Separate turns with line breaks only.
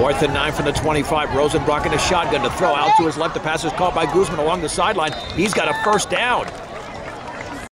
Fourth and nine from the 25. Rosenbrock in a shotgun to throw out to his left. The pass is caught by Guzman along the sideline. He's got a first down.